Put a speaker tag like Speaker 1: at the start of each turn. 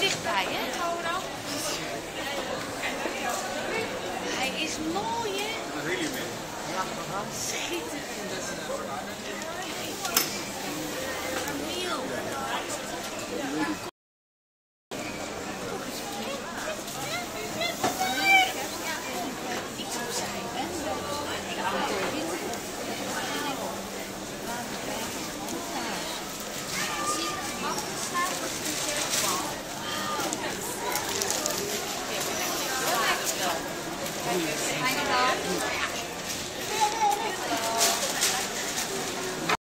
Speaker 1: Dichtbij, hè? Hij is mooi, hè? Schitterend. Camille. Iets opzij, hè? 嗯い、お。